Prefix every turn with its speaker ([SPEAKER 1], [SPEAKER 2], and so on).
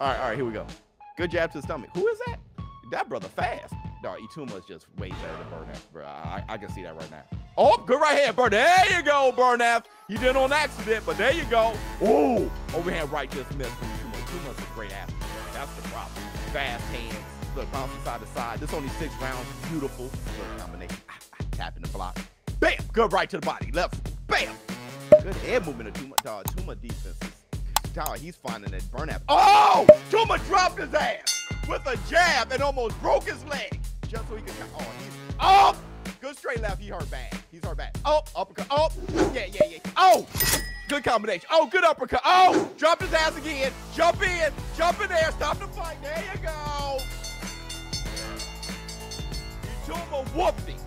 [SPEAKER 1] All right, all right, here we go. Good jab to the stomach. Who is that? That brother fast. No, Itauma is just way better than Bernath, bro. I, I can see that right now. Oh, good right hand, Burn. There you go, Bernath. You did on accident, but there you go. Ooh, overhand right just missed from Itauma. Itauma's a great athlete. That's the problem. Fast hands. Look, bouncing side to side. This only six rounds. Beautiful. Good combination. Ah, ah, tapping the block. Bam. Good right to the body. Left. Bam. Good head movement of Tuma. Dog, Tuma defense is, he's finding that Bernath. Oh! Tuma dropped his ass with a jab and almost broke his leg. Just so he could, oh, he's, oh! Good straight left. He hurt bad. He's hurt bad. Oh, uppercut. Oh, yeah, yeah, yeah. Oh! Good combination. Oh, good uppercut. Oh, dropped his ass again. Jump in. Jump in there. Stop the fight. There you go. Tuma whooped him.